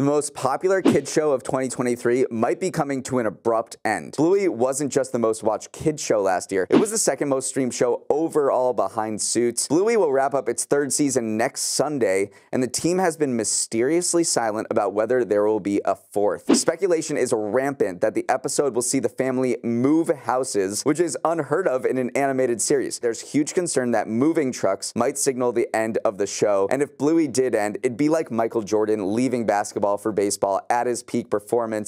The most popular kids show of 2023 might be coming to an abrupt end. Bluey wasn't just the most watched kids show last year, it was the second most streamed show overall behind Suits. Bluey will wrap up its third season next Sunday, and the team has been mysteriously silent about whether there will be a fourth. Speculation is rampant that the episode will see the family move houses, which is unheard of in an animated series. There's huge concern that moving trucks might signal the end of the show, and if Bluey did end, it'd be like Michael Jordan leaving basketball for baseball at his peak performance